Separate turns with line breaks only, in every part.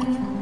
Thank you.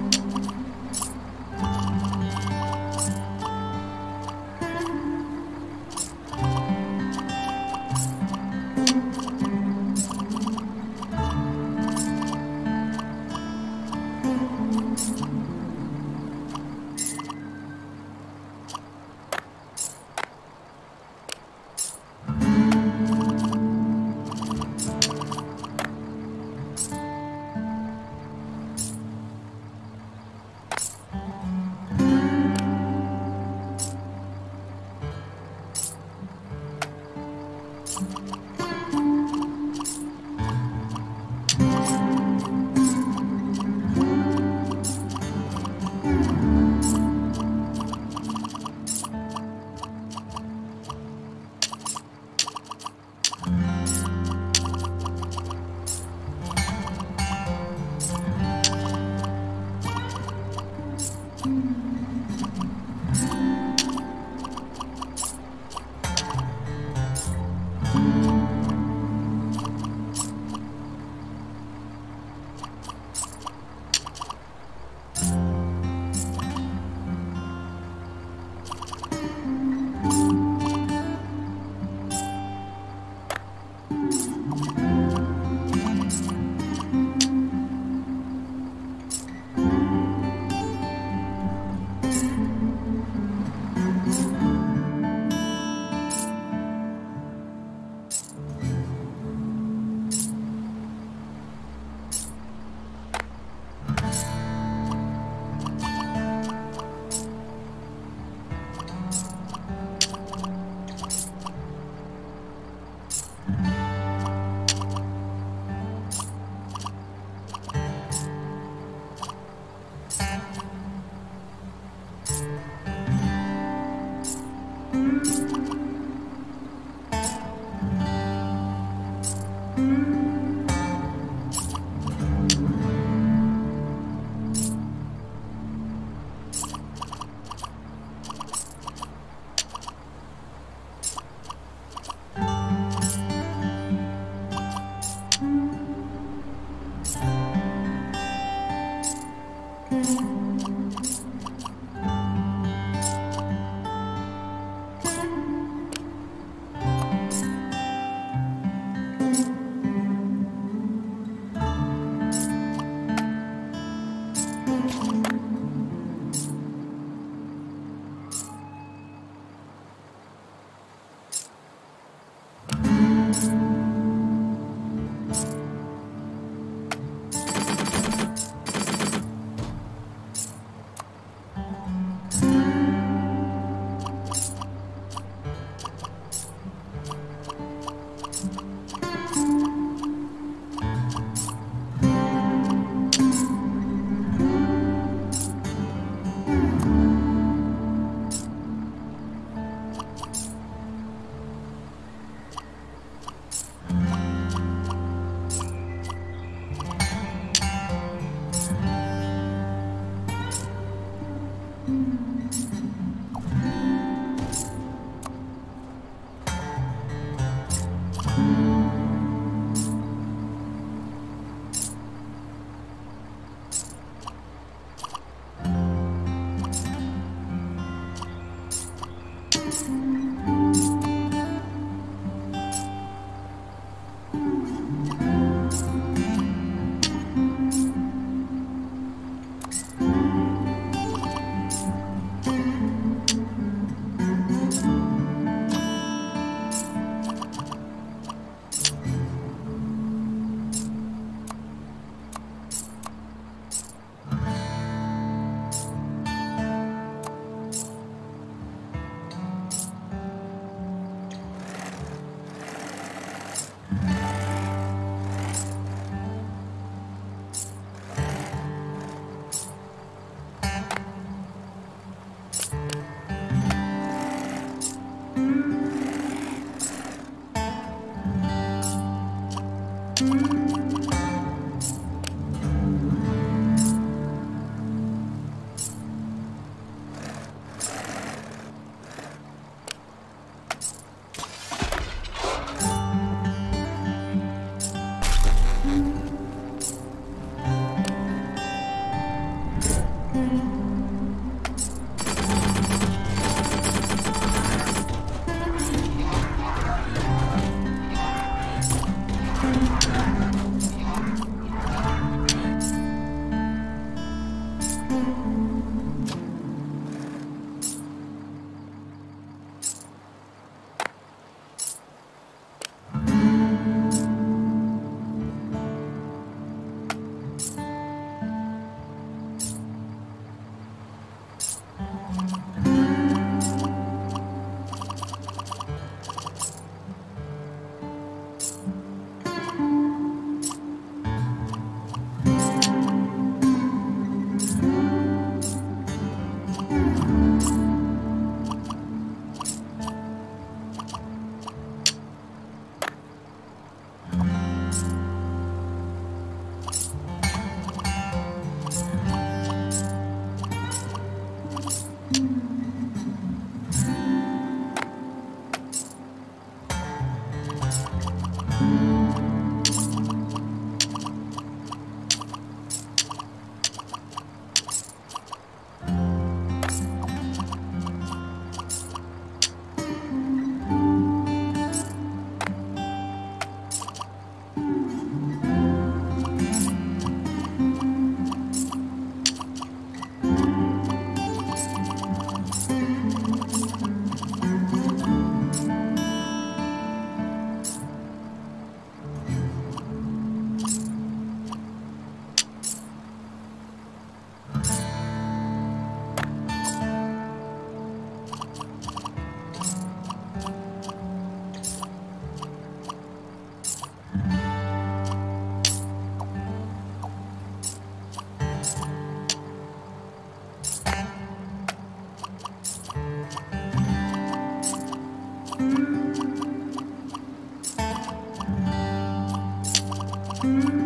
嗯。